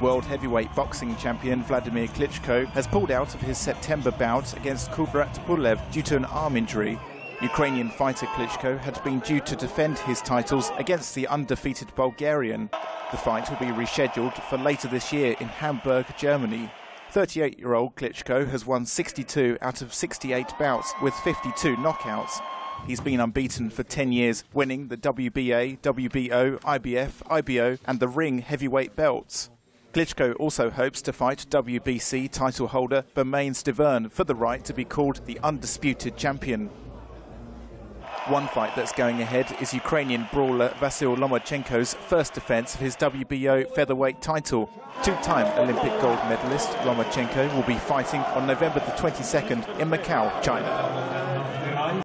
World heavyweight boxing champion Wladimir Klitschko has pulled out of his September bout against Kubrat Pulev due to an arm injury. Ukrainian fighter Klitschko had been due to defend his titles against the undefeated Bulgarian. The fight will be rescheduled for later this year in Hamburg, Germany. 38-year-old Klitschko has won 62 out of 68 bouts with 52 knockouts. He's been unbeaten for 10 years, winning the WBA, WBO, IBF, IBO and the ring heavyweight belts. Klitschko also hopes to fight WBC title holder Bermane Stiverne for the right to be called the undisputed champion. One fight that's going ahead is Ukrainian brawler Vasyl Lomachenko's first defence of his WBO featherweight title. Two-time Olympic gold medalist Lomachenko will be fighting on November the 22nd in Macau, China.